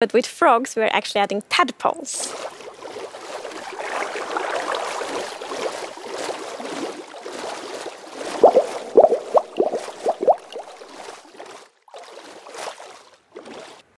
But with frogs, we're actually adding tadpoles.